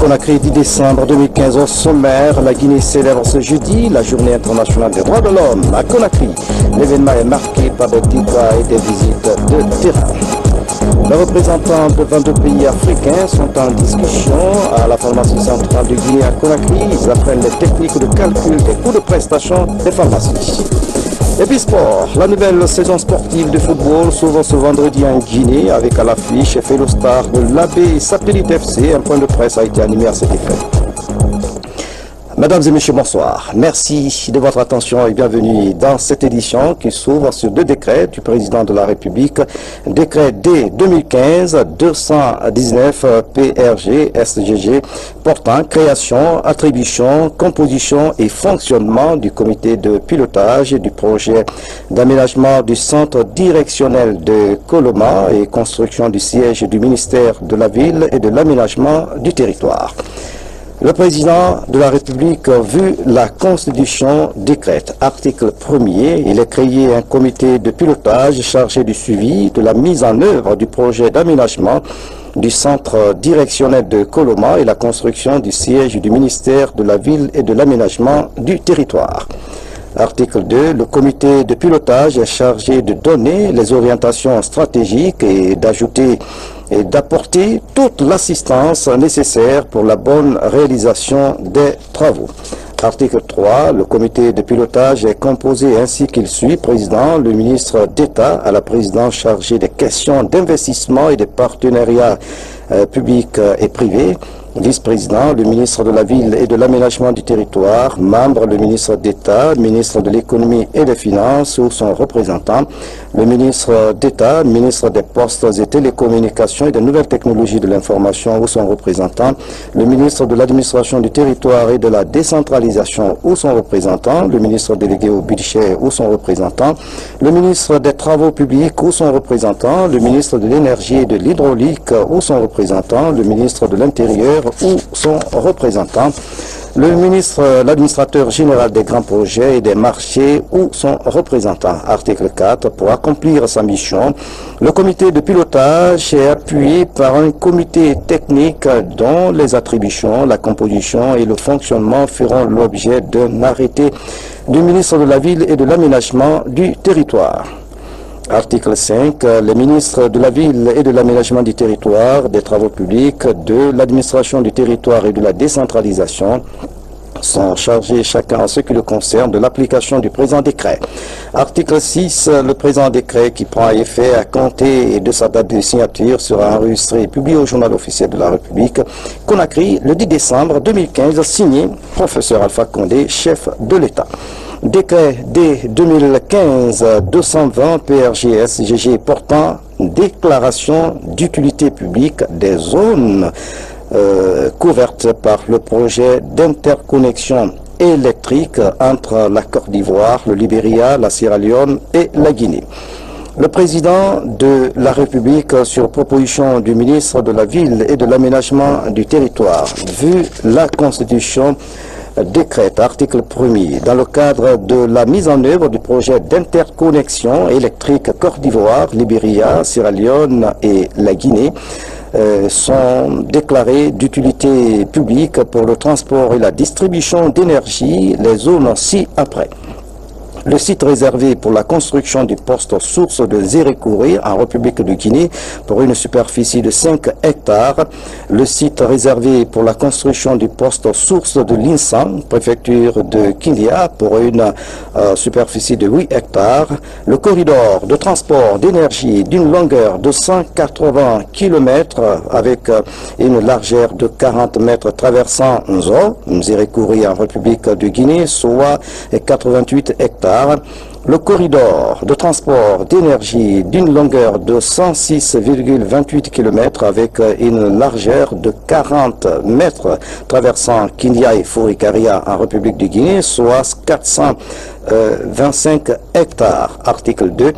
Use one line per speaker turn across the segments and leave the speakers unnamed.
Conakry 10 décembre 2015 au sommaire. La Guinée célèbre ce jeudi la journée internationale des droits de l'homme à Conakry. L'événement est marqué par des débats et des visites de terrain. Les représentants de 22 pays africains sont en discussion à la pharmacie centrale de Guinée à Conakry. Ils apprennent les techniques de calcul des coûts de prestation des pharmacies. Et puis sport, la nouvelle saison sportive de football s'ouvre ce vendredi en Guinée avec à l'affiche Fellow Star de l'AB Satellite FC. Un point de presse a été animé à cet effet. Mesdames et messieurs, bonsoir. Merci de votre attention et bienvenue dans cette édition qui s'ouvre sur deux décrets du président de la République. Décret D 2015-219 PRG SGG portant création, attribution, composition et fonctionnement du comité de pilotage du projet d'aménagement du centre directionnel de Coloma et construction du siège du ministère de la Ville et de l'aménagement du territoire. Le président de la République, vu la Constitution, décrète, article 1er, il a créé un comité de pilotage chargé du suivi de la mise en œuvre du projet d'aménagement du centre directionnel de Coloma et la construction du siège du ministère de la Ville et de l'aménagement du territoire. Article 2. Le comité de pilotage est chargé de donner les orientations stratégiques et d'ajouter et d'apporter toute l'assistance nécessaire pour la bonne réalisation des travaux. Article 3. Le comité de pilotage est composé ainsi qu'il suit. Président, le ministre d'État à la présidence chargée des questions d'investissement et des partenariats euh, publics et privés vice-président, le ministre de la Ville et de l'Aménagement du Territoire, membre, le ministre d'État, ministre de l'Économie et des Finances ou son représentant, le ministre d'État, ministre des Postes et Télécommunications et des Nouvelles Technologies de l'Information ou son représentant, le ministre de l'Administration du Territoire et de la Décentralisation ou son représentant, le ministre délégué au budget ou son représentant, le ministre des Travaux publics ou son représentant, le ministre de l'Énergie et de l'Hydraulique ou son représentant, le ministre de l'Intérieur ou son représentant, le ministre, l'administrateur général des grands projets et des marchés ou son représentant. Article 4. Pour accomplir sa mission, le comité de pilotage est appuyé par un comité technique dont les attributions, la composition et le fonctionnement feront l'objet d'un arrêté du ministre de la Ville et de l'Aménagement du territoire. Article 5. Les ministres de la Ville et de l'Aménagement du territoire, des travaux publics, de l'administration du territoire et de la décentralisation sont chargés chacun en ce qui le concerne de l'application du présent décret. Article 6. Le présent décret qui prend effet à compter de sa date de signature sera enregistré et publié au journal officiel de la République Conakry le 10 décembre 2015 signé professeur Alpha Condé, chef de l'État. Décret D 2015-220 PRGS-GG portant déclaration d'utilité publique des zones euh, couvertes par le projet d'interconnexion électrique entre la Côte d'Ivoire, le Libéria, la Sierra Leone et la Guinée. Le président de la République, sur proposition du ministre de la Ville et de l'Aménagement du Territoire, vu la Constitution, décrète, article 1er, dans le cadre de la mise en œuvre du projet d'interconnexion électrique Côte d'Ivoire, Libéria, Sierra Leone et la Guinée, euh, sont déclarées d'utilité publique pour le transport et la distribution d'énergie, les zones ci-après. Le site réservé pour la construction du poste source de Zérékouré en République de Guinée pour une superficie de 5 hectares. Le site réservé pour la construction du poste source de l'Insan, préfecture de Kindia pour une euh, superficie de 8 hectares. Le corridor de transport d'énergie d'une longueur de 180 km avec euh, une largeur de 40 mètres traversant Nzo, en République de Guinée, soit 88 hectares le corridor de transport d'énergie d'une longueur de 106,28 km avec une largeur de 40 mètres traversant Kindia et Fourikaria en République de Guinée, soit 425 hectares. Article 2.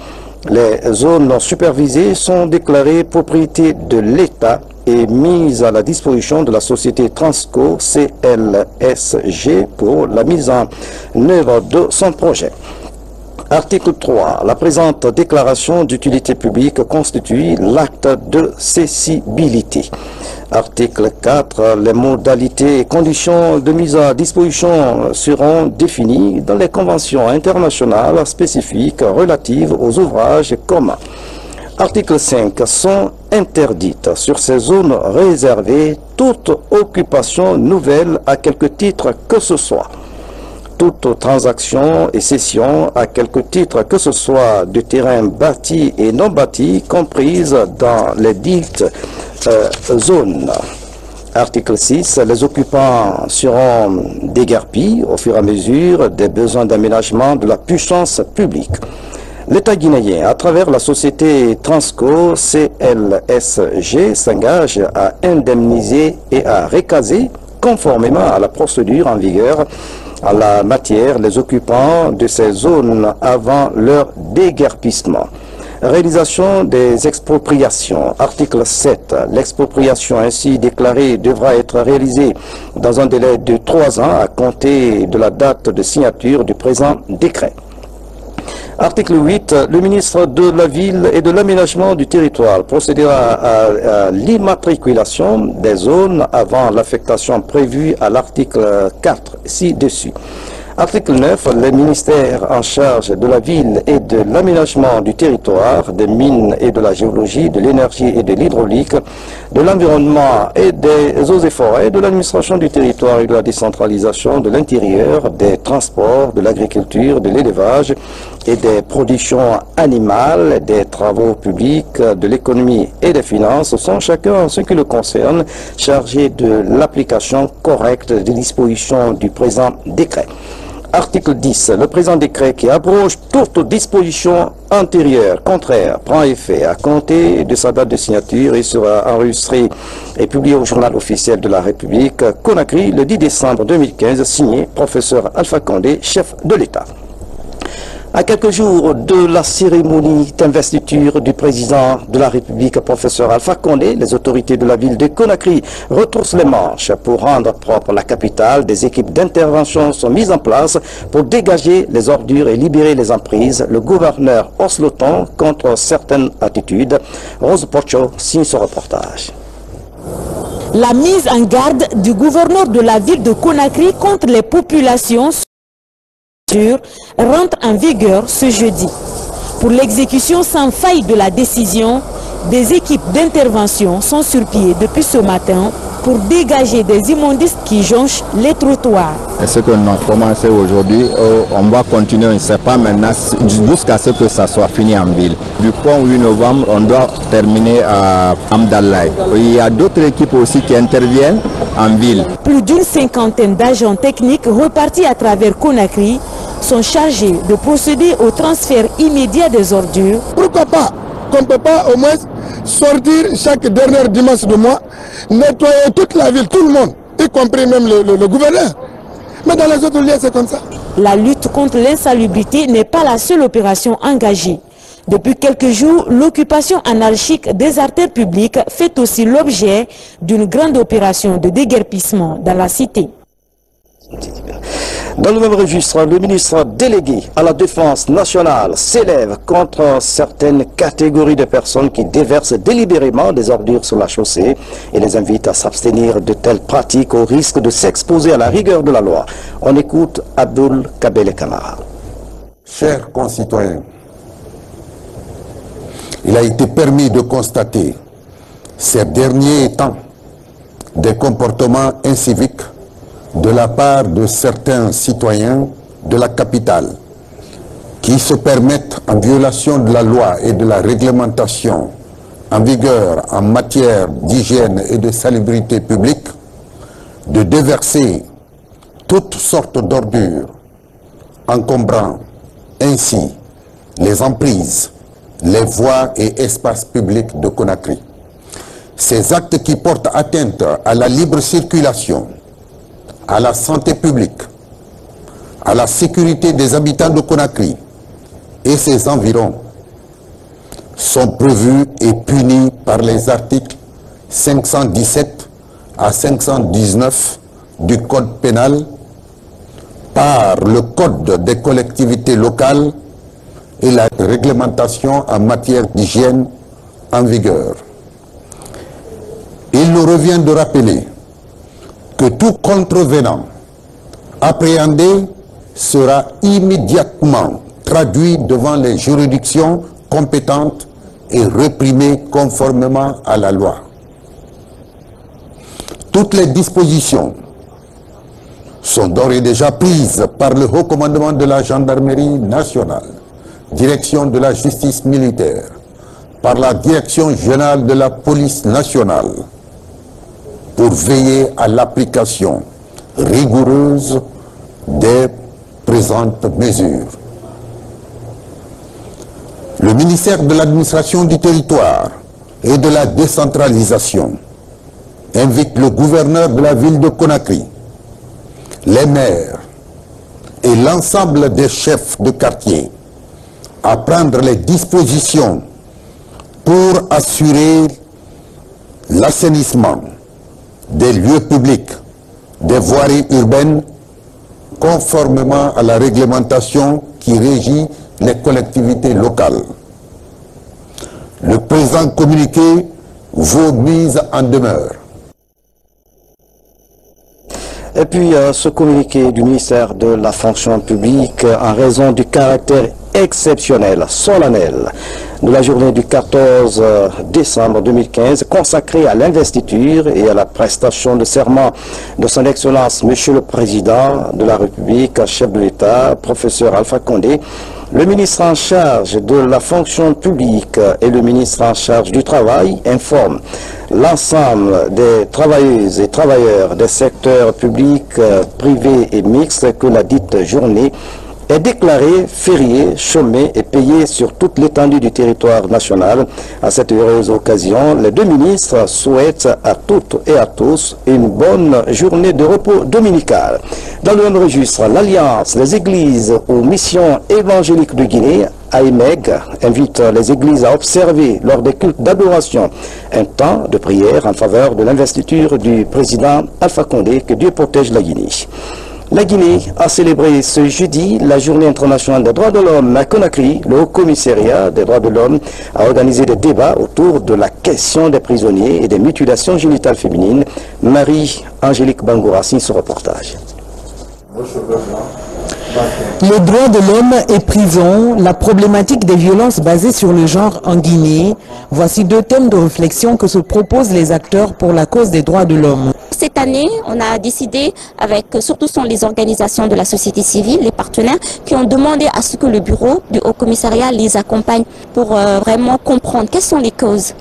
Les zones supervisées sont déclarées propriété de l'État et mises à la disposition de la société Transco CLSG pour la mise en œuvre de son projet. Article 3. La présente déclaration d'utilité publique constitue l'acte de cessibilité. Article 4. Les modalités et conditions de mise à disposition seront définies dans les conventions internationales spécifiques relatives aux ouvrages communs. Article 5. Sont interdites sur ces zones réservées toute occupation nouvelle à quelque titre que ce soit toute transaction et cession à quelque titre que ce soit de terrain bâti et non bâti comprise dans les dites euh, zones. Article 6. Les occupants seront déguerpis au fur et à mesure des besoins d'aménagement de la puissance publique. L'État guinéen, à travers la société Transco CLSG, s'engage à indemniser et à recaser conformément à la procédure en vigueur à la matière les occupants de ces zones avant leur déguerpissement. Réalisation des expropriations. Article 7. L'expropriation ainsi déclarée devra être réalisée dans un délai de trois ans à compter de la date de signature du présent décret. Article 8. Le ministre de la Ville et de l'Aménagement du territoire procédera à, l'immatriculation des zones avant l'affectation prévue à l'article 4 ci-dessus. Article 9. Les ministères en charge de la ville et de l'aménagement du territoire, des mines et de la géologie, de l'énergie et de l'hydraulique, de l'environnement et des eaux et forêts, de l'administration du territoire et de la décentralisation, de l'intérieur, des transports, de l'agriculture, de l'élevage et des productions animales, des travaux publics, de l'économie et des finances sont chacun en ce qui le concerne chargés de l'application correcte des dispositions du présent décret. Article 10. Le présent décret qui abroge toute disposition antérieure, contraire, prend effet à compter de sa date de signature et sera enregistré et publié au journal officiel de la République Conakry le 10 décembre 2015, signé professeur Alpha Condé, chef de l'État. À quelques jours de la cérémonie d'investiture du président de la République, professeur Alpha Condé, les autorités de la ville de Conakry retroussent les manches pour rendre propre la capitale. Des équipes d'intervention sont mises en place pour dégager les ordures et libérer les emprises. Le gouverneur Osloton contre certaines attitudes. Rose Pocho signe ce reportage.
La mise en garde du gouverneur de la ville de Conakry contre les populations rentre en vigueur ce jeudi. Pour l'exécution sans faille de la décision, des équipes d'intervention sont sur pied depuis ce matin pour dégager des immondices qui jonchent les trottoirs.
Et ce que nous avons commencé aujourd'hui, euh, on va continuer, on ne sait pas maintenant, jusqu'à ce que ça soit fini en ville. Du pont 8 novembre, on doit terminer à Amdallah. Il y a d'autres équipes aussi qui interviennent en ville.
Plus d'une cinquantaine d'agents techniques repartis à travers Conakry sont chargés de procéder au transfert immédiat des ordures.
Pourquoi pas qu'on ne peut pas au moins sortir chaque dernier dimanche de mois, nettoyer toute la ville, tout le monde, y compris même le, gouverneur. Mais dans les autres lieux, c'est comme ça.
La lutte contre l'insalubrité n'est pas la seule opération engagée. Depuis quelques jours, l'occupation anarchique des artères publiques fait aussi l'objet d'une grande opération de déguerpissement dans la cité.
Dans le même registre, le ministre délégué à la défense nationale s'élève contre certaines catégories de personnes qui déversent délibérément des ordures sur la chaussée et les invite à s'abstenir de telles pratiques au risque de s'exposer à la rigueur de la loi. On écoute Abdul Kabele Kamara.
Chers concitoyens, il a été permis de constater ces derniers temps des comportements inciviques de la part de certains citoyens de la capitale qui se permettent, en violation de la loi et de la réglementation en vigueur en matière d'hygiène et de salubrité publique, de déverser toutes sortes d'ordures, encombrant ainsi les emprises, les voies et espaces publics de Conakry. Ces actes qui portent atteinte à la libre circulation, à la santé publique, à la sécurité des habitants de Conakry et ses environs sont prévus et punis par les articles 517 à 519 du Code pénal, par le Code des collectivités locales et la réglementation en matière d'hygiène en vigueur. Il nous revient de rappeler que tout contrevenant appréhendé sera immédiatement traduit devant les juridictions compétentes et réprimé conformément à la loi. Toutes les dispositions sont d'ores et déjà prises par le haut commandement de la gendarmerie nationale, direction de la justice militaire, par la direction générale de la police nationale, pour veiller à l'application rigoureuse des présentes mesures. Le ministère de l'administration du territoire et de la décentralisation invite le gouverneur de la ville de Conakry, les maires et l'ensemble des chefs de quartier à prendre les dispositions pour assurer l'assainissement des lieux publics, des voiries urbaines, conformément à la réglementation qui régit les collectivités locales. Le présent communiqué vaut mise en demeure.
Et puis euh, ce communiqué du ministère de la fonction publique en raison du caractère exceptionnel, solennel de la journée du 14 euh, décembre 2015 consacrée à l'investiture et à la prestation de serment de son Excellence Monsieur le Président de la République, chef de l'État, professeur Alpha Condé, le ministre en charge de la fonction publique et le ministre en charge du travail informent l'ensemble des travailleuses et travailleurs des secteurs publics, euh, privés et mixtes que la dite journée est déclaré férié, chômé et payé sur toute l'étendue du territoire national. À cette heureuse occasion, les deux ministres souhaitent à toutes et à tous une bonne journée de repos dominical. Dans le registre, l'Alliance, les églises aux missions évangéliques de Guinée AIMEG invite les églises à observer lors des cultes d'adoration un temps de prière en faveur de l'investiture du président Alpha Condé. Que Dieu protège la Guinée. La Guinée a célébré ce jeudi la journée internationale des droits de l'homme à Conakry. Le Haut Commissariat des droits de l'homme a organisé des débats autour de la question des prisonniers et des mutilations génitales féminines. Marie-Angélique Bangoura signe ce reportage.
Les droits de l'homme et prison, la problématique des violences basées sur le genre en Guinée, voici deux thèmes de réflexion que se proposent les acteurs pour la cause des droits de l'homme.
Cette année, on a décidé, avec surtout sont les organisations de la société civile, les partenaires, qui ont demandé à ce que le bureau du Haut Commissariat les accompagne pour euh, vraiment comprendre quelles sont les causes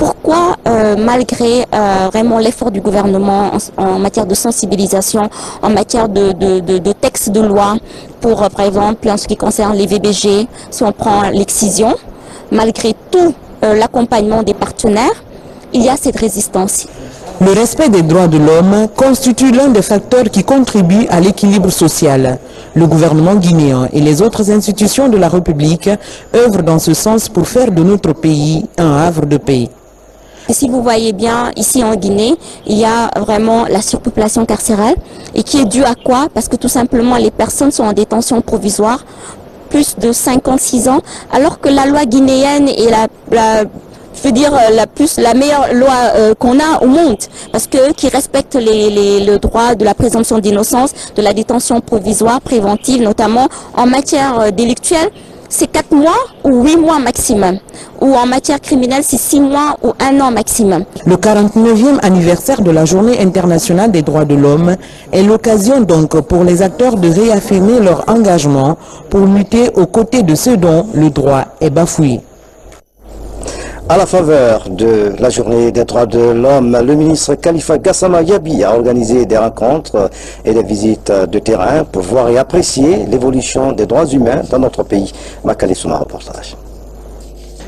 pourquoi, euh, malgré euh, vraiment l'effort du gouvernement en, matière de sensibilisation, en matière de, de, textes de loi, pour euh, par exemple en ce qui concerne les VBG, si on prend l'excision, malgré tout l'accompagnement des partenaires, il y a cette résistance.
Le respect des droits de l'homme constitue l'un des facteurs qui contribuent à l'équilibre social. Le gouvernement guinéen et les autres institutions de la République œuvrent dans ce sens pour faire de notre pays un havre de paix.
Et si vous voyez bien, ici en Guinée, il y a vraiment la surpopulation carcérale. Et qui est due à quoi? Parce que tout simplement, les personnes sont en détention provisoire plus de 56 ans, alors que la loi guinéenne est la, plus la meilleure loi euh, qu'on a au monde. Parce que qui respecte le droit de la présomption d'innocence, de la détention provisoire préventive notamment en matière euh, délictuelle c'est 4 mois ou 8 mois maximum. Ou en matière criminelle, c'est 6 mois ou 1 an maximum.
Le 49e anniversaire de la Journée internationale des droits de l'homme est l'occasion donc pour les acteurs de réaffirmer leur engagement pour lutter aux côtés de ceux dont le droit est bafoué.
À la faveur de la journée des droits de l'homme, le ministre Khalifa Gassama Yabi a organisé des rencontres et des visites de terrain pour voir et apprécier l'évolution des droits humains dans notre pays. Makali Souma, reportage.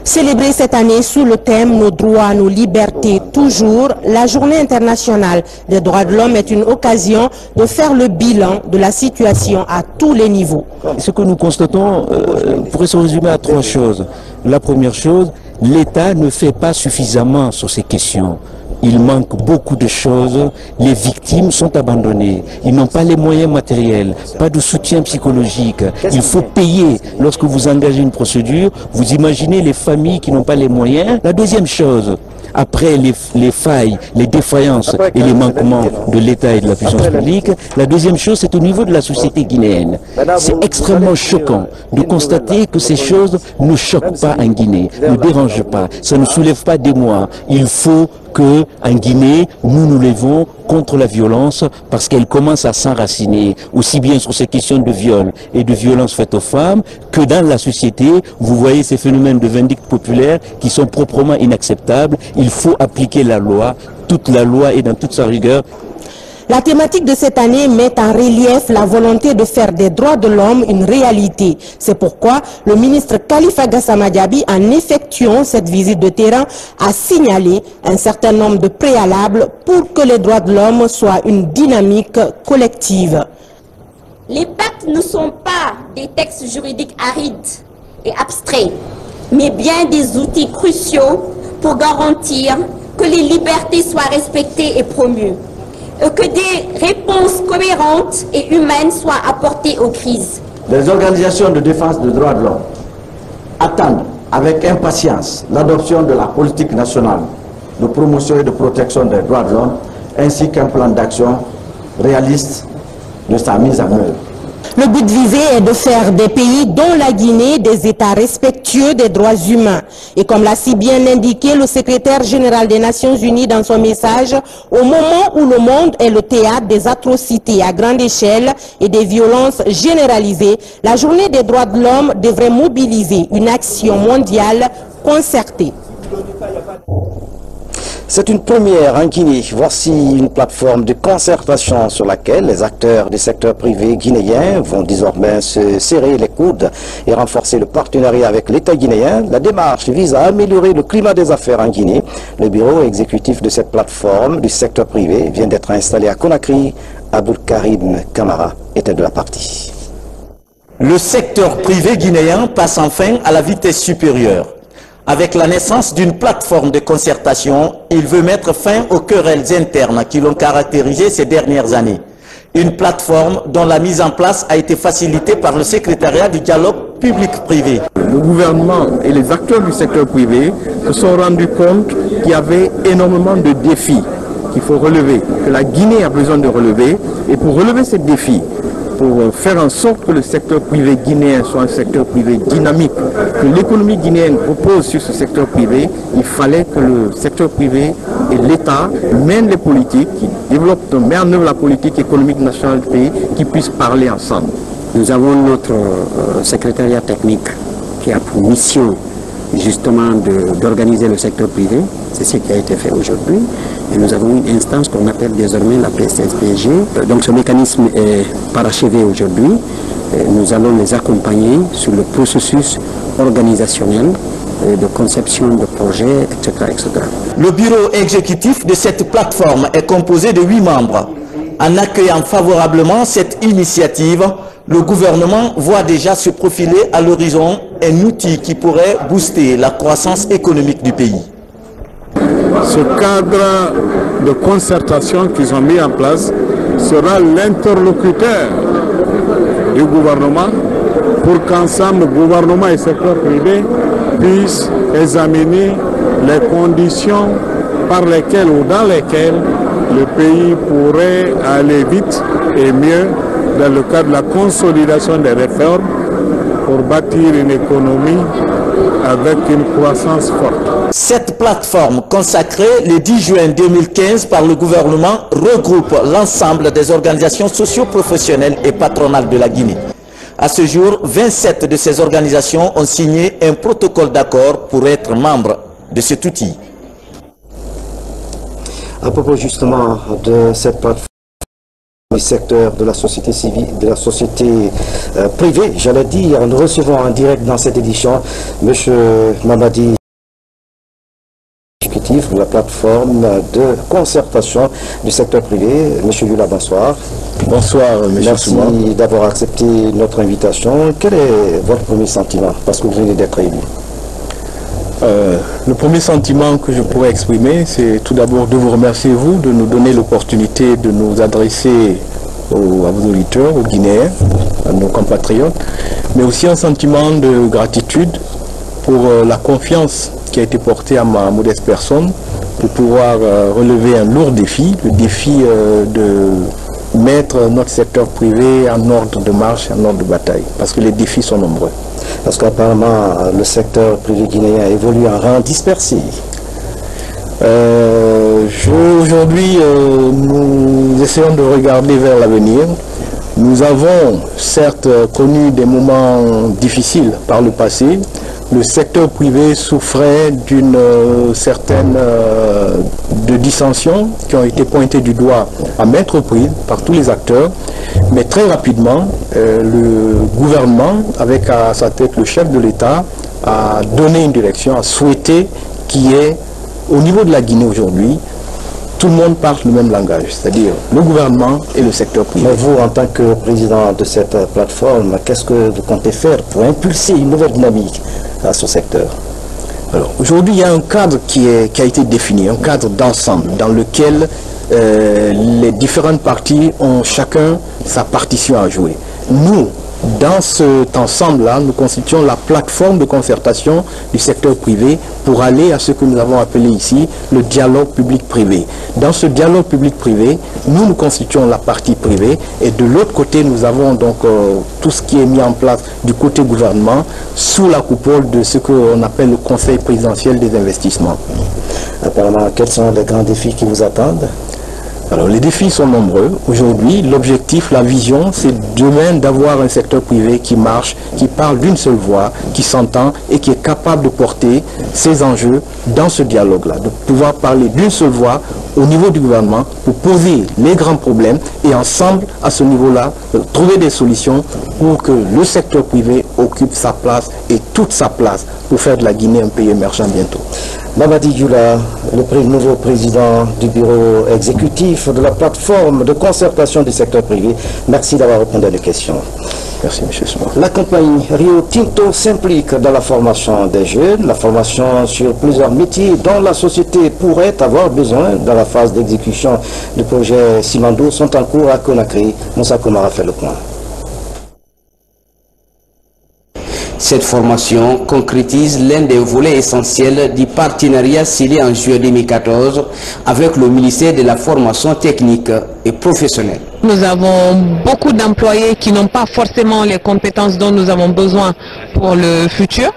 Célébrée cette année sous le thème Nos droits, nos libertés, toujours, la journée internationale des droits de l'homme est une occasion de faire le bilan de la situation à tous les niveaux.
Ce que nous constatons euh, pourrait se résumer à trois choses. La première chose, l'État ne fait pas suffisamment sur ces questions. il manque beaucoup de choses. Les victimes sont abandonnées. Ils n'ont pas les moyens matériels, pas de soutien psychologique. Il faut payer lorsque vous engagez une procédure. Vous imaginez les familles qui n'ont pas les moyens. La deuxième chose, après les, les, failles, les défaillances et les manquements de l'État et de la puissance publique, la deuxième chose, c'est au niveau de la société guinéenne. C'est extrêmement choquant de constater que ces choses ne choquent pas en Guinée, ne dérangent pas, ça ne soulève pas d'émoi. Il faut que en Guinée, nous nous levons contre la violence parce qu'elle commence à s'enraciner aussi bien sur ces questions de viol et de violence faites aux femmes que dans la société. Vous voyez ces phénomènes de vindicte populaire qui sont proprement inacceptables. Il faut appliquer la loi. Toute la loi est dans toute sa rigueur.
La thématique de cette année met en relief la volonté de faire des droits de l'homme une réalité. C'est pourquoi le ministre Khalifa Gassama Diaby, en effectuant cette visite de terrain, a signalé un certain nombre de préalables pour que les droits de l'homme soient une dynamique collective.
Les pactes ne sont pas des textes juridiques arides et abstraits, mais bien des outils cruciaux pour garantir que les libertés soient respectées et promues que des réponses cohérentes et humaines soient apportées aux crises.
Les organisations de défense des droits de l'homme attendent avec impatience l'adoption de la politique nationale de promotion et de protection des droits de l'homme ainsi qu'un plan d'action réaliste de sa mise en œuvre.
Le but visé est de faire des pays dont la Guinée des États respectueux des droits humains. Et comme l'a si bien indiqué le secrétaire général des Nations Unies dans son message, au moment où le monde est le théâtre des atrocités à grande échelle et des violences généralisées, la journée des droits de l'homme devrait mobiliser une action mondiale concertée.
C'est une première en Guinée. Voici une plateforme de concertation sur laquelle les acteurs du secteur privé guinéen vont désormais se serrer les coudes et renforcer le partenariat avec l'État guinéen. La démarche vise à améliorer le climat des affaires en Guinée. Le bureau exécutif de cette plateforme du secteur privé vient d'être installé à Conakry. Aboul Karim Kamara était de la partie.
Le secteur privé guinéen passe enfin à la vitesse supérieure. Avec la naissance d'une plateforme de concertation, il veut mettre fin aux querelles internes qui l'ont caractérisé ces dernières années. Une plateforme dont la mise en place a été facilitée par le secrétariat du dialogue public-privé.
Le gouvernement et les acteurs du secteur privé se sont rendus compte qu'il y avait énormément de défis qu'il faut relever, que la Guinée a besoin de relever. Et pour relever ces défis, pour faire en sorte que le secteur privé guinéen soit un secteur privé dynamique, que l'économie guinéenne repose sur ce secteur privé, il fallait que le secteur privé et l'État mènent les politiques, qui développent, mettent en œuvre la politique économique nationale du pays, qui puissent parler ensemble.
Nous avons notre euh, secrétariat technique qui a pour mission justement d'organiser le secteur privé. C'est ce qui a été fait aujourd'hui. Nous avons une instance qu'on appelle désormais la PCSPG. Donc ce mécanisme est parachevé aujourd'hui. Nous allons les accompagner sur le processus organisationnel de conception de projets, etc., etc.
Le bureau exécutif de cette plateforme est composé de huit membres. En accueillant favorablement cette initiative, le gouvernement voit déjà se profiler à l'horizon un outil qui pourrait booster la croissance économique du pays.
Ce cadre de concertation qu'ils ont mis en place sera l'interlocuteur du gouvernement pour qu'ensemble, gouvernement et secteur privé puissent examiner les conditions par lesquelles ou dans lesquelles le pays pourrait aller vite et mieux dans le cadre de la consolidation des réformes pour bâtir une économie avec une croissance forte.
Cette plateforme consacrée le 10 juin 2015 par le gouvernement regroupe l'ensemble des organisations socio-professionnelles et patronales de la Guinée. À ce jour, 27 de ces organisations ont signé un protocole d'accord pour être membres de cet outil.
À propos justement de cette plateforme, du secteur de la société civile, de la société euh, privée, j'allais dire, nous recevons en direct dans cette édition M. Mamadi de la plateforme de concertation du secteur privé. Monsieur Yula, bonsoir.
Bonsoir, M.
Merci d'avoir accepté notre invitation. Quel est votre premier sentiment Parce que vous venez d'être élu?
Euh, le premier sentiment que je pourrais exprimer, c'est tout d'abord de vous remercier, vous, de nous donner l'opportunité de nous adresser à vos auditeurs, aux Guinéens, à nos compatriotes, mais aussi un sentiment de gratitude pour euh, la confiance qui a été portée à ma modeste personne pour pouvoir euh, relever un lourd défi, le défi de mettre notre secteur privé en ordre de marche, en ordre de bataille, parce que les défis sont nombreux.
Parce qu'apparemment, le secteur privé guinéen évolue en rang dispersé.
Euh, Aujourd'hui, euh, nous essayons de regarder vers l'avenir. Nous avons certes connu des moments difficiles par le passé. Le secteur privé souffrait d'une euh, certaine euh, de qui ont été pointées du doigt à maintes reprises par tous les acteurs. Mais très rapidement, euh, le gouvernement, avec à sa tête le chef de l'État, a donné une direction, a souhaité qu'il y ait, au niveau de la Guinée aujourd'hui, tout le monde parle le même langage, c'est-à-dire le gouvernement et le secteur privé.
Mais vous, en tant que président de cette plateforme, qu'est-ce que vous comptez faire pour impulser une nouvelle dynamique à ce secteur?
Alors, aujourd'hui, il y a un cadre qui, est, qui a été défini, un cadre d'ensemble dans lequel euh, les différentes parties ont chacun sa partition à jouer. Nous, dans cet ensemble-là, nous constituons la plateforme de concertation du secteur privé pour aller à ce que nous avons appelé ici le dialogue public-privé. Dans ce dialogue public-privé, nous nous constituons la partie privée et de l'autre côté, nous avons donc euh, tout ce qui est mis en place du côté gouvernement sous la coupole de ce qu'on appelle le Conseil présidentiel des investissements.
Apparemment, quels sont les grands défis qui vous attendent?
Alors les défis sont nombreux. Aujourd'hui, l'objectif, la vision, c'est demain d'avoir un secteur privé qui marche, qui parle d'une seule voix, qui s'entend et qui est capable de porter ces enjeux dans ce dialogue-là, de pouvoir parler d'une seule voix au niveau du gouvernement pour poser les grands problèmes et ensemble, à ce niveau-là, trouver des solutions pour que le secteur privé occupe sa place et toute sa place pour faire de la Guinée un pays émergent bientôt.
Mamadi Dioula, le nouveau président du bureau exécutif de la plateforme de concertation du secteur privé, merci d'avoir répondu à nos questions.
Merci, M. Souma.
La compagnie Rio Tinto s'implique dans la formation des jeunes, la formation sur plusieurs métiers dont la société pourrait avoir besoin dans la phase d'exécution du projet Simando sont en cours à Conakry. Moussa Komara fait le point.
Cette formation concrétise l'un des volets essentiels du partenariat scellé en juillet 2014 avec le ministère de la formation technique et professionnelle.
Nous avons beaucoup d'employés qui n'ont pas forcément les compétences dont nous avons besoin pour le futur.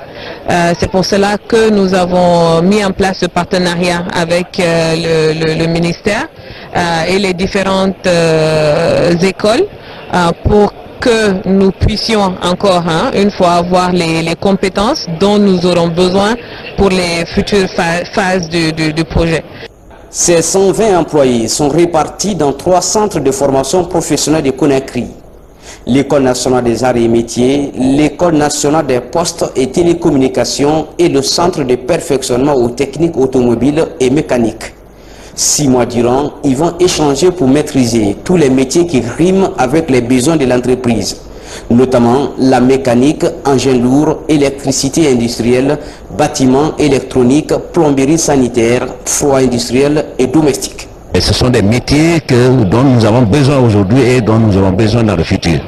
Euh, C'est pour cela que nous avons mis en place ce partenariat avec euh, le, ministère euh, et les différentes écoles pour que nous puissions encore hein, une fois avoir les, compétences dont nous aurons besoin pour les futures phases, du, du, projet.
Ces 120 employés sont répartis dans trois centres de formation professionnelle de Conakry. L'École nationale des arts et métiers, l'École nationale des postes et télécommunications et le centre de perfectionnement aux techniques automobiles et mécaniques. Six mois durant, ils vont échanger pour maîtriser tous les métiers qui riment avec les besoins de l'entreprise, notamment la mécanique, engins lourds, électricité industrielle, bâtiments électroniques, plomberie sanitaire, froid industriel et domestique.
Et ce sont des métiers dont nous avons besoin aujourd'hui et dont nous aurons besoin dans le futur.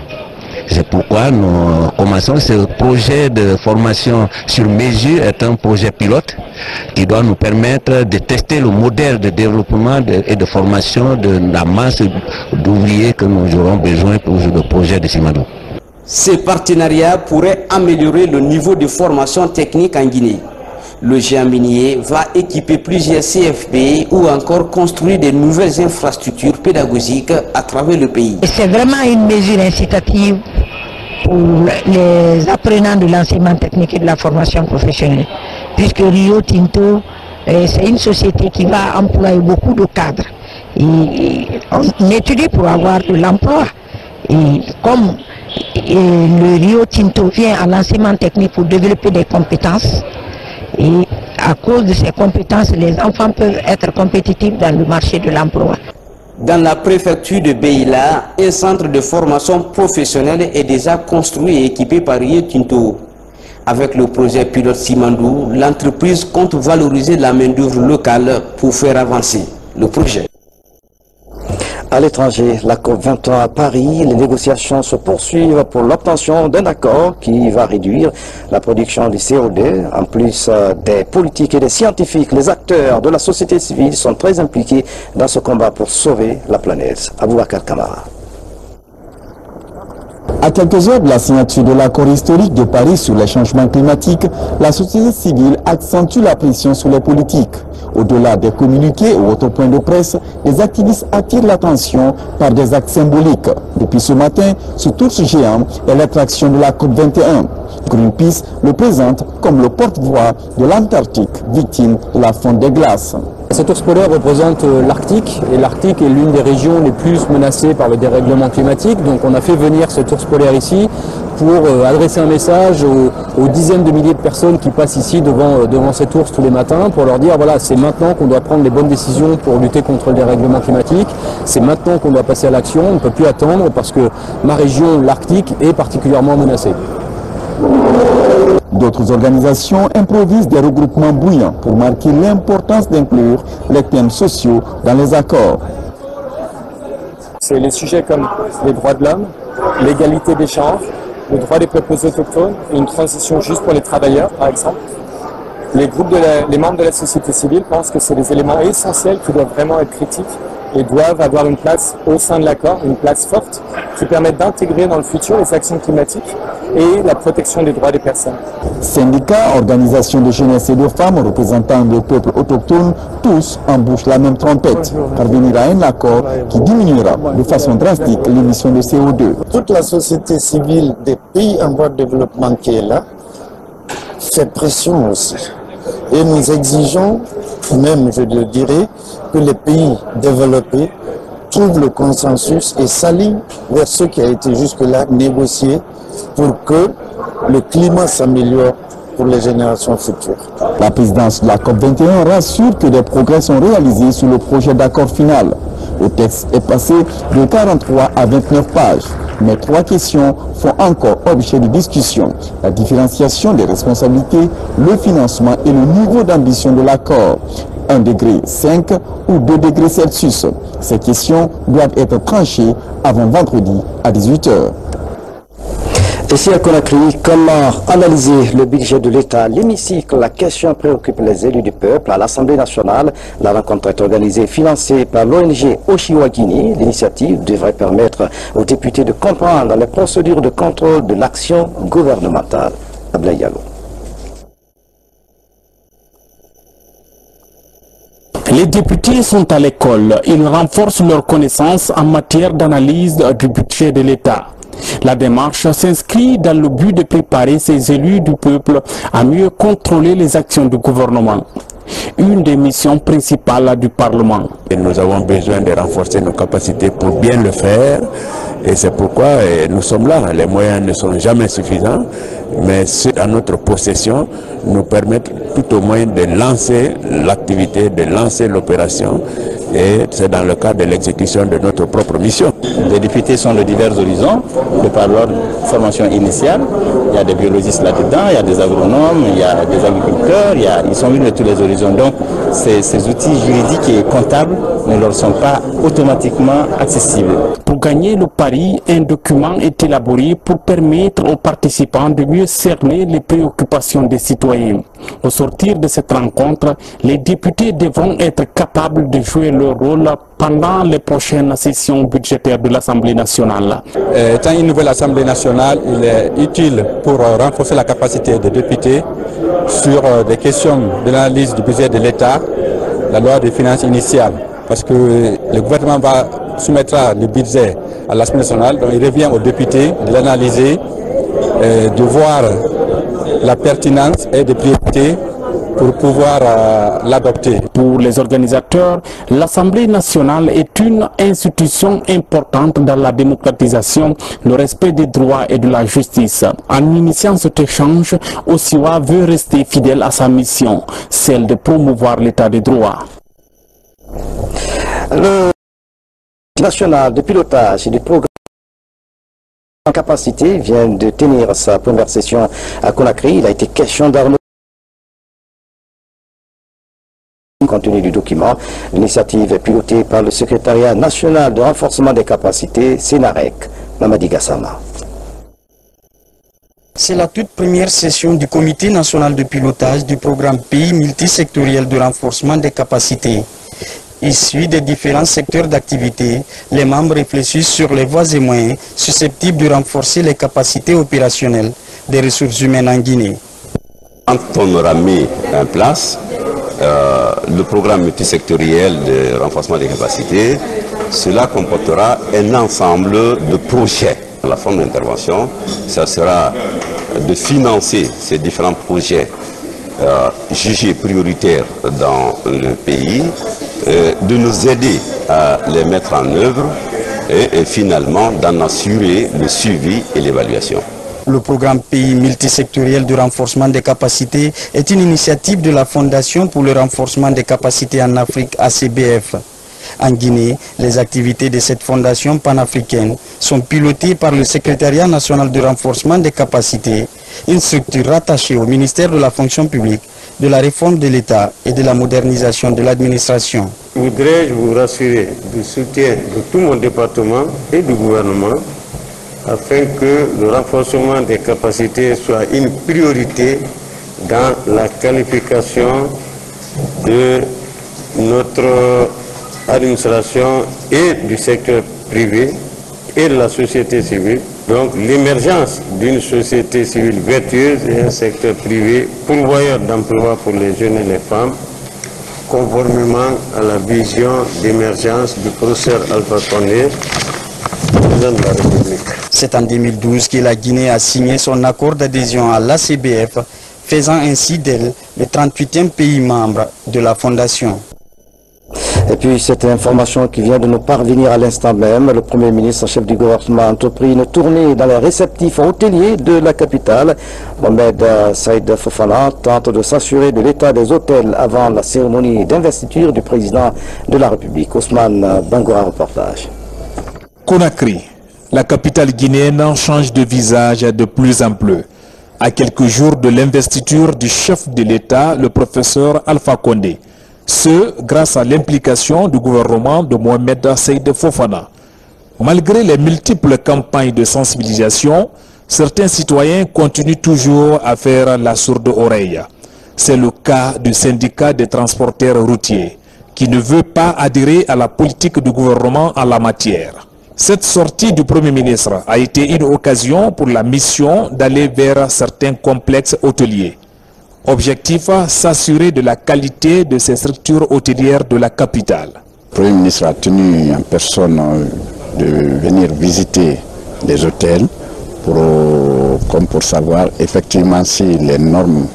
C'est pourquoi nous commençons ce projet de formation sur mesure est un projet pilote qui doit nous permettre de tester le modèle de développement et de formation de la masse d'ouvriers que nous aurons besoin pour le projet de Simadou.
Ce partenariat pourrait améliorer le niveau de formation technique en Guinée. Le géant minier va équiper plusieurs CFP ou encore construire de nouvelles infrastructures pédagogiques à travers le pays.
C'est vraiment une mesure incitative pour les apprenants de l'enseignement technique et de la formation professionnelle. Puisque Rio Tinto, c'est une société qui va employer beaucoup de cadres. Et on étudie pour avoir de l'emploi. Et comme le Rio Tinto vient à l'enseignement technique pour développer des compétences, et à cause de ces compétences, les enfants peuvent être compétitifs dans le marché de l'emploi.
Dans la préfecture de Beila, un centre de formation professionnelle est déjà construit et équipé par Rio Tinto. Avec le projet pilote Simandou, l'entreprise compte valoriser la main-d'œuvre locale pour faire avancer le projet.
À l'étranger, la COP21 à Paris, les négociations se poursuivent pour l'obtention d'un accord qui va réduire la production du CO2. En plus euh, des politiques et des scientifiques, les acteurs de la société civile sont très impliqués dans ce combat pour sauver la planète. Abouakar Kamara.
À quelques heures de la signature de l'accord historique de Paris sur les changements climatiques, la société civile accentue la pression sur les politiques. Au-delà des communiqués ou autres points de presse, les activistes attirent l'attention par des actes symboliques. Depuis ce matin, ce tour géant est l'attraction de la COP21. Greenpeace le présente comme le porte-voix de l'Antarctique, victime de la fonte des glaces.
Cet ours polaire représente euh, l'Arctique et l'Arctique est l'une des régions les plus menacées par le dérèglement climatique. Donc on a fait venir cet ours polaire ici pour euh, adresser un message aux, dizaines de milliers de personnes qui passent ici devant, euh, devant cet ours tous les matins pour leur dire voilà c'est maintenant qu'on doit prendre les bonnes décisions pour lutter contre le dérèglement climatique. C'est maintenant qu'on doit passer à l'action. On ne peut plus attendre parce que ma région, l'Arctique, est particulièrement menacée.
D'autres organisations improvisent des regroupements bouillants pour marquer l'importance d'inclure les thèmes sociaux dans les accords.
C'est les sujets comme les droits de l'homme, l'égalité des genres, le droit des peuples autochtones une transition juste pour les travailleurs, par exemple. Les, groupes les membres de la société civile pensent que c'est des éléments essentiels qui doivent vraiment être critiques et doivent avoir une place au sein de l'accord, une place forte, qui permette d'intégrer dans le futur les actions climatiques et la protection des droits des personnes.
Syndicats, organisations de jeunesse et de femmes, représentants des peuples autochtones, tous embouchent la même trompette, parvenir à un accord qui diminuera de façon drastique l'émission de CO2.
Toute la société civile des pays en voie de développement qui est là fait pression aussi. Et nous exigeons, même je le dirais, que les pays développés trouvent le consensus et s'alignent vers ce qui a été jusque-là négocié pour que le climat s'améliore pour les générations futures.
La présidence de la COP21 rassure que des progrès sont réalisés sur le projet d'accord final. Le texte est passé de 43 à 29 pages. Mais trois questions font encore objet de discussion. La différenciation des responsabilités, le financement et le niveau d'ambition de l'accord. 1 degré 5 ou 2 degrés Celsius. Ces questions doivent être tranchées avant vendredi à 18h.
Ici à Conakry, comment analyser le budget de l'État L'hémicycle, la question préoccupe les élus du peuple à l'Assemblée nationale. La rencontre est organisée et financée par l'ONG Oshiwa Guinée. L'initiative devrait permettre aux députés de comprendre les procédures de contrôle de l'action gouvernementale.
Les députés sont à l'école. Ils renforcent leurs connaissances en matière d'analyse du budget de l'État. La démarche s'inscrit dans le but de préparer ces élus du peuple à mieux contrôler les actions du gouvernement une des missions principales du Parlement.
nous avons besoin de renforcer nos capacités pour bien le faire et c'est pourquoi nous sommes là. Les moyens ne sont jamais suffisants, mais ceux à notre possession nous permettent tout au moins de lancer l'activité, de lancer l'opération et c'est dans le cadre de l'exécution de notre propre mission.
Les députés sont de divers horizons, de par leur formation initiale. Il y a des biologistes là-dedans, il y a des agronomes, il y a des agriculteurs, il y a, ils sont venus de tous les horizons. Donc ces, ces outils juridiques et comptables ne leur sont pas automatiquement accessibles.
Pour gagner le pari, un document est élaboré pour permettre aux participants de mieux cerner les préoccupations des citoyens. Au sortir de cette rencontre, les députés devront être capables de jouer leur rôle pendant les prochaines sessions budgétaires de l'Assemblée nationale.
Étant une nouvelle Assemblée nationale, il est utile pour renforcer la capacité des députés sur des questions de l'analyse du budget de l'État, la loi des finances initiales, parce que le gouvernement va soumettra le budget à l'Assemblée nationale, donc il revient aux députés de l'analyser, de voir la pertinence et des priorités pour pouvoir euh, l'adopter.
Pour les organisateurs, l'Assemblée nationale est une institution importante dans la démocratisation, le respect des droits et de la justice. En initiant cet échange, Osiwa veut rester fidèle à sa mission, celle de promouvoir l'état des droits.
Le national de pilotage du programme en capacité vient de tenir sa première session à Conakry. Il a été question d'harmonie compte du document. L'initiative est pilotée par le secrétariat national de renforcement des capacités, Sénarec, Mamadi Gassama.
C'est la toute première session du comité national de pilotage du programme pays multisectoriel de renforcement des capacités. Issus des différents secteurs d'activité, les membres réfléchissent sur les voies et moyens susceptibles de renforcer les capacités opérationnelles des ressources humaines en Guinée.
Quand on aura mis en place euh, le programme multisectoriel de renforcement des capacités, cela comportera un ensemble de projets. La forme d'intervention, ça sera de financer ces différents projets euh, jugés prioritaires dans le pays, euh, de nous aider à les mettre en œuvre et, et finalement d'en assurer le suivi et l'évaluation.
Le programme pays multisectoriel de renforcement des capacités est une initiative de la Fondation pour le renforcement des capacités en Afrique, ACBF. En Guinée, les activités de cette fondation panafricaine sont pilotées par le Secrétariat national de renforcement des capacités, une structure rattachée au ministère de la fonction publique, de la réforme de l'État et de la modernisation de l'administration.
Voudrais-je vous rassurer du soutien de tout mon département et du gouvernement afin que le renforcement des capacités soit une priorité dans la qualification de notre administration et du secteur privé et de la société civile. Donc l'émergence d'une société civile vertueuse et un secteur privé pourvoyeur d'emploi pour les jeunes et les femmes, conformément à la vision d'émergence du professeur Alpha Condé, président de la République.
C'est en 2012 que la Guinée a signé son accord d'adhésion à l'ACBF, faisant ainsi d'elle le 38e pays membre de la Fondation.
Et puis cette information qui vient de nous parvenir à l'instant même, le Premier ministre, chef du gouvernement, a entrepris une tournée dans les réceptifs hôteliers de la capitale. Mohamed Saïd Fofana tente de s'assurer de l'état des hôtels avant la cérémonie d'investiture du président de la République. Ousmane Bangoura, reportage.
Conakry, la capitale guinéenne change de visage de plus en plus. À quelques jours de l'investiture du chef de l'État, le professeur Alpha Condé, ce grâce à l'implication du gouvernement de Mohamed Seyd Fofana. Malgré les multiples campagnes de sensibilisation, certains citoyens continuent toujours à faire la sourde oreille. C'est le cas du syndicat des transporteurs routiers, qui ne veut pas adhérer à la politique du gouvernement en la matière. Cette sortie du Premier ministre a été une occasion pour la mission d'aller vers certains complexes hôteliers. Objectif, s'assurer de la qualité de ces structures hôtelières de la capitale.
Le Premier ministre a tenu en personne de venir visiter les hôtels pour, comme pour savoir effectivement si les normes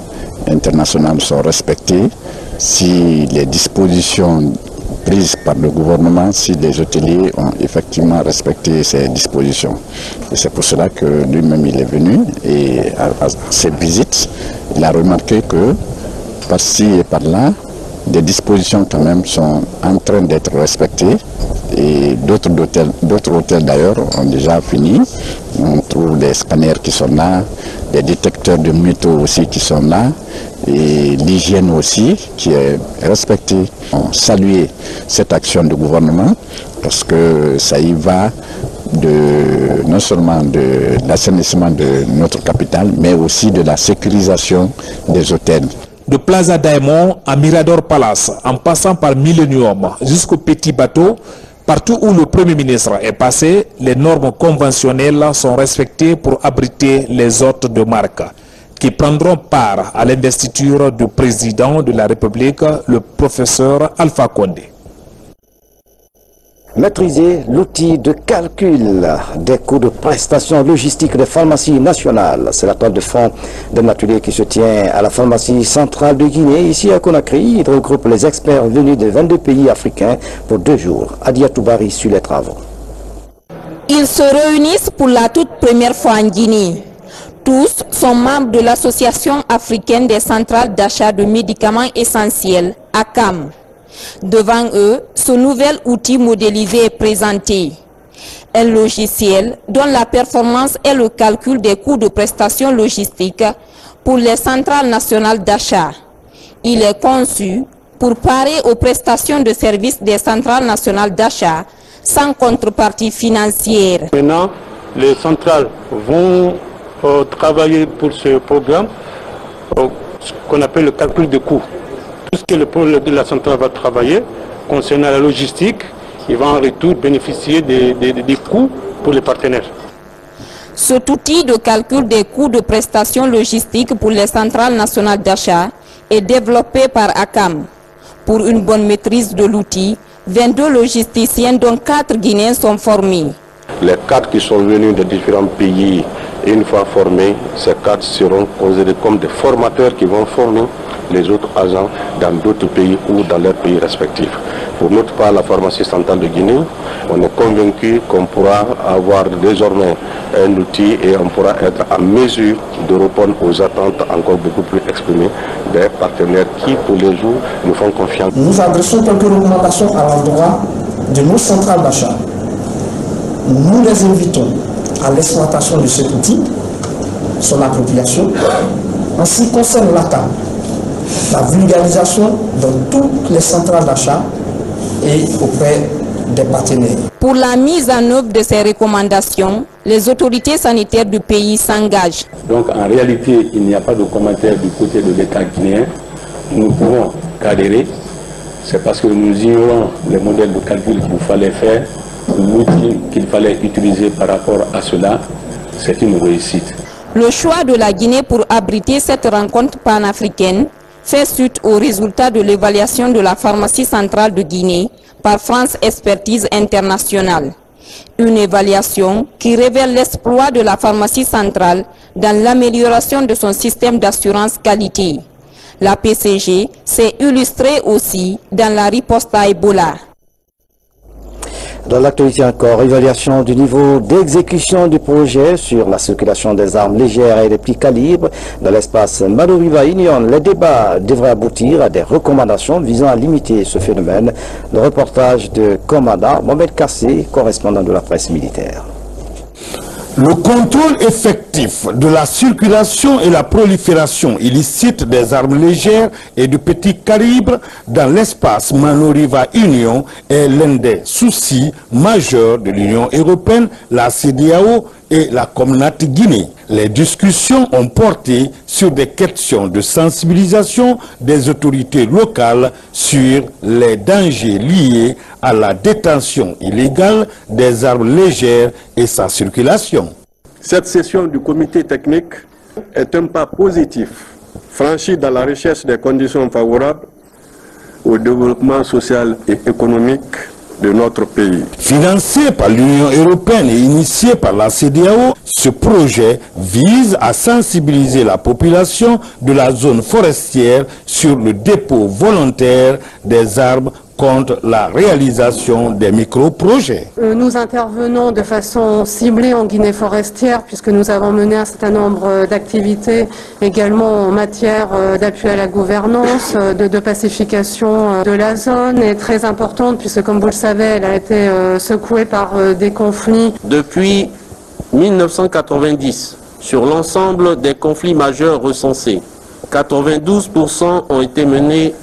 internationales sont respectées, si les dispositions par le gouvernement si les hôteliers ont effectivement respecté ces dispositions. Et c'est pour cela que lui-même il est venu et à, à ses visites, il a remarqué que par-ci et par-là, des dispositions quand même sont en train d'être respectées et d'autres hôtels, d'autres hôtels d'ailleurs ont déjà fini. On trouve des scanners qui sont là, des détecteurs de métaux aussi qui sont là et l'hygiène aussi qui est respectée. On salue cette action du gouvernement parce que ça y va de, non seulement de l'assainissement de notre capitale, mais aussi de la sécurisation des hôtels.
De Plaza Diamond à Mirador Palace, en passant par Millennium jusqu'au Petit Bateau, partout où le Premier ministre est passé, les normes conventionnelles sont respectées pour abriter les hôtes de marque qui prendront part à l'investiture du président de la République, le professeur Alpha Condé.
Maîtriser l'outil de calcul des coûts de prestation logistique des pharmacies nationales. C'est la toile de fond d'un atelier qui se tient à la pharmacie centrale de Guinée, ici à Conakry. Il regroupe les experts venus de 22 pays africains pour deux jours. Adia Toubari suit les travaux.
Ils se réunissent pour la toute première fois en Guinée. Tous sont membres de l'Association africaine des centrales d'achat de médicaments essentiels, ACAM. Devant eux, ce nouvel outil modélisé est présenté. un logiciel dont la performance est le calcul des coûts de prestations logistiques pour les centrales nationales d'achat. Il est conçu pour parer aux prestations de services des centrales nationales d'achat sans contrepartie financière.
Maintenant, les centrales vont euh, travailler pour ce programme, euh, ce qu'on appelle le calcul de coûts. Tout ce que le pôle de la centrale va travailler concernant la logistique, il va en retour bénéficier des, des- des coûts pour les partenaires.
Cet outil de calcul des coûts de prestations logistiques pour les centrales nationales d'achat est développé par ACAM. Pour une bonne maîtrise de l'outil, 22 logisticiens dont 4 Guinéens sont formés.
Les cadres qui sont venus de différents pays, une fois formés, ces cadres seront considérés comme des formateurs qui vont former les autres agents dans d'autres pays ou dans leurs pays respectifs. Pour notre part, la pharmacie centrale de Guinée, on est convaincu qu'on pourra avoir désormais un outil et on pourra être en mesure de répondre aux attentes encore beaucoup plus exprimées des partenaires qui, pour les jours, nous font confiance.
Nous adressons quelques recommandations à l'endroit de nos centrales d'achat. Nous les invitons à l'exploitation de cet outil, son appropriation. En ce qui concerne la table, la vulgarisation dans toutes les centrales d'achat et auprès des partenaires.
Pour la mise en œuvre de ces recommandations, les autorités sanitaires du pays s'engagent.
Donc en réalité, il n'y a pas de commentaire du côté de l'État guinéen. Nous pouvons qu'adhérer. C'est parce que nous ignorons les modèles de calcul qu'il fallait faire,
Le choix de la Guinée pour abriter cette rencontre panafricaine fait suite aux résultats de l'évaluation de la pharmacie centrale de Guinée par France Expertise Internationale. Une évaluation qui révèle l'exploit de la pharmacie centrale dans l'amélioration de son système d'assurance qualité. La PCG s'est illustrée aussi dans la riposte à Ebola.
Dans l'actualité encore, évaluation du niveau d'exécution du projet sur la circulation des armes légères et des petits calibres dans l'espace Madoriva Union. Les débats devraient aboutir à des recommandations visant à limiter ce phénomène. Le reportage de commandant Mohamed Kassé, correspondant de la presse militaire.
Le contrôle effectif de la circulation et la prolifération illicite des armes légères et de petit calibre dans l'espace Manoriva Union est l'un des soucis majeurs de l'Union européenne, la CDAO et la communauté Guinée. Les discussions ont porté sur des questions de sensibilisation des autorités locales sur les dangers liés à la détention illégale des armes légères et sa circulation.
Cette session du comité technique est un pas positif franchi dans la recherche des conditions favorables au développement social et économique de notre pays.
Financé par l'Union européenne et initié par la CDAO, ce projet vise à sensibiliser la population de la zone forestière sur le dépôt volontaire des arbres contre la réalisation des micro-projets.
Euh, Nous intervenons de façon ciblée en Guinée forestière puisque nous avons mené un certain nombre euh, d'activités également en matière euh, d'appui à la gouvernance, de, de pacification de la zone est très importante puisque comme vous le savez elle a été secouée par des conflits.
Depuis 1990, sur l'ensemble des conflits majeurs recensés, 92% ont été menés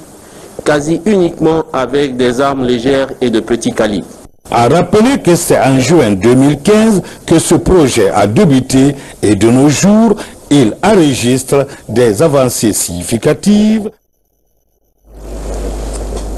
quasi uniquement avec des armes légères et de petit calibre.
A rappeler que c'est en juin 2015 que ce projet a débuté et de nos jours, il enregistre des avancées significatives.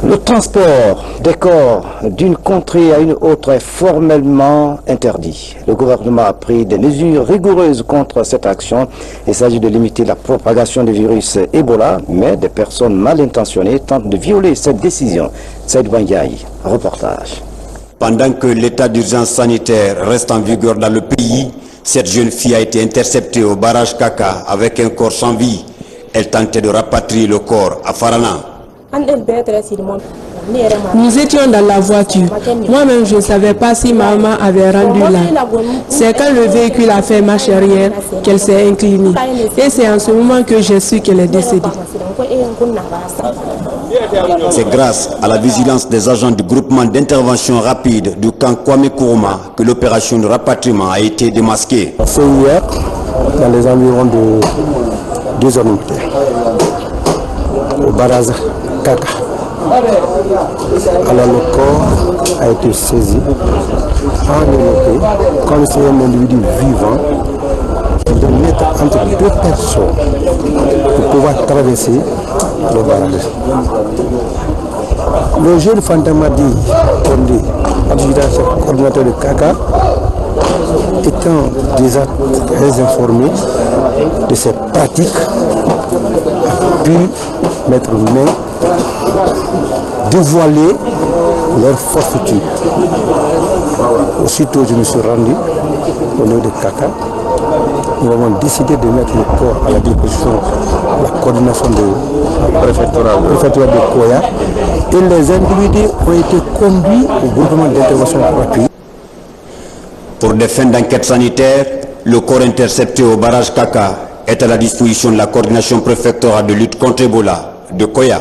Le transport des corps d'une contrée à une autre est formellement interdit. Le gouvernement a pris des mesures rigoureuses contre cette action. Il s'agit de limiter la propagation du virus Ebola, mais des personnes mal intentionnées tentent de violer cette décision. Saïd Banyaï, reportage.
Pendant que l'état d'urgence sanitaire reste en vigueur dans le pays, cette jeune fille a été interceptée au barrage Kaka avec un corps sans vie. Elle tentait de rapatrier le corps à Farana.
Nous étions dans la voiture. Moi-même, je ne savais pas si maman avait rendu là. C'est quand le véhicule a fait marche arrière qu'elle s'est inclinée. Et c'est en ce moment que j'ai su qu'elle est décédée.
C'est grâce à la vigilance des agents du groupement d'intervention rapide du camp Kwame Kourouma que l'opération de rapatriement a été démasquée.
C'est hier, dans les environs de 2 heures au Baraza Kaka. Alors le corps a été saisi, enveloppé, comme c'est un individu vivant, de mettre entre deux personnes pour pouvoir traverser le barrage. Le jeune Fantamadi Kondé, coordinateur de Kaka, étant déjà très informé de ces pratiques, a pu mettre main, dévoiler leur forfaiture. Aussitôt, je me suis rendu au niveau de Kaka. Nous avons décidé de mettre le corps à la disposition de la coordination de la préfecture de Koya et les individus ont été conduits au groupement d'intervention gratuite.
Pour des fins d'enquête sanitaire, le corps intercepté au barrage Kaka est à la disposition de la coordination préfectorale de lutte contre Ebola de Koya.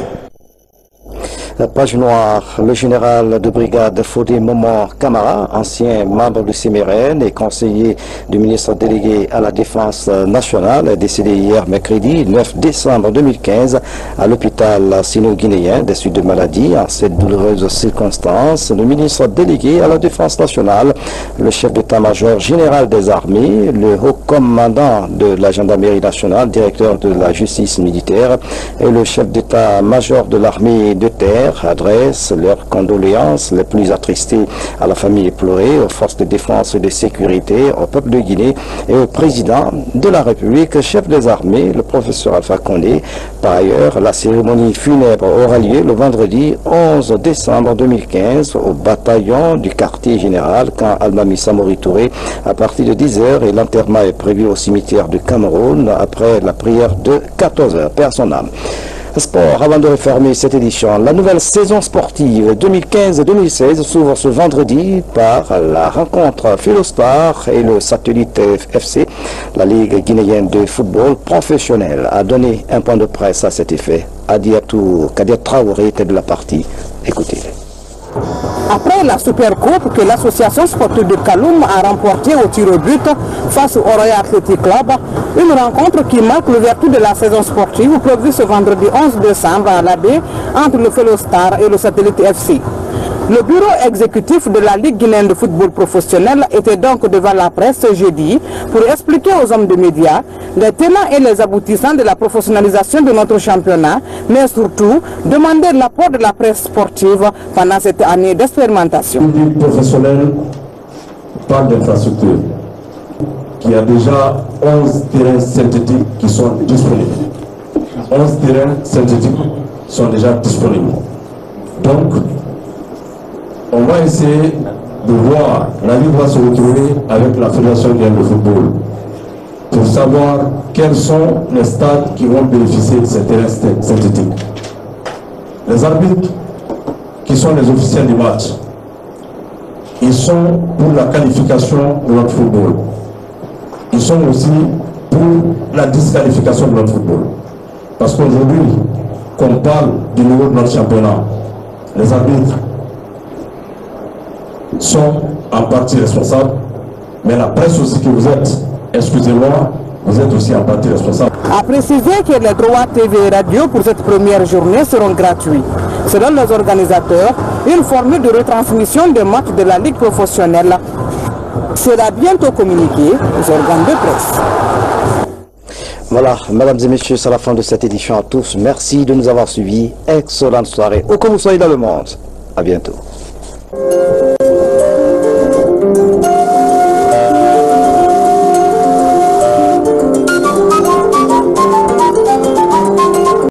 Page noire, le général de brigade Fodé Momo Kamara, ancien membre du CMRN et conseiller du ministre délégué à la Défense nationale, est décédé hier mercredi 9 décembre 2015 à l'hôpital sino-guinéen des suites de maladie. En cette douloureuse circonstance, le ministre délégué à la Défense nationale, le chef d'état-major général des armées, le haut commandant de la gendarmerie nationale, directeur de la justice militaire et le chef d'état-major de l'armée de terre adressent leurs condoléances les plus attristées à la famille éplorée, aux forces de défense et de sécurité, au peuple de Guinée et au président de la République, chef des armées, le professeur Alpha Condé. Par ailleurs, la cérémonie funèbre aura lieu le vendredi 11 décembre 2015 au bataillon du quartier général quand Almami Samori Touré à partir de 10h et l'enterrement est prévu au cimetière de Cameroun après la prière de 14h. Personne âme. Sport, avant de refermer cette édition, la nouvelle saison sportive 2015-2016 s'ouvre ce vendredi par la rencontre Philospar et le satellite FC. La Ligue guinéenne de football professionnel a donné un point de presse à cet effet. Adiatou Kadia Traoré était de la partie. Écoutez-le.
Après la Super Coupe que l'association sportive de Kaloum a remportée au tir au but face au Royal Athletic Club, une rencontre qui marque l'ouverture de la saison sportive prévue ce vendredi 11 décembre à la entre le Fellow Star et le Satellite FC. Le bureau exécutif de la Ligue guinéenne de football professionnel était donc devant la presse ce jeudi pour expliquer aux hommes de médias les tenants et les aboutissants de la professionnalisation de notre championnat, mais surtout demander l'apport de la presse sportive pendant cette année d'expérimentation.
Ligue professionnelle parle d'infrastructure, qui a déjà 11 terrains synthétiques qui sont disponibles. 11 terrains synthétiques sont déjà disponibles. Donc, on va essayer de voir, la Ligue va se retrouver avec la Fédération de football pour savoir quels sont les stades qui vont bénéficier de ces terrains. Les arbitres, qui sont les officiels du match, ils sont pour la qualification de notre football. Ils sont aussi pour la disqualification de notre football. Parce qu'aujourd'hui, qu'on parle du niveau de notre championnat, les arbitres sont en partie responsables, mais la presse aussi que vous êtes, excusez-moi, vous êtes aussi en partie responsable.
A précisé que les droits TV et radio pour cette première journée seront gratuits. Selon les organisateurs, une formule de retransmission des matchs de la Ligue professionnelle sera bientôt communiquée aux organes de presse.
Voilà, mesdames et messieurs, c'est la fin de cette édition à tous. Merci de nous avoir suivis. Excellente soirée. Où que vous soyez dans le monde. À bientôt.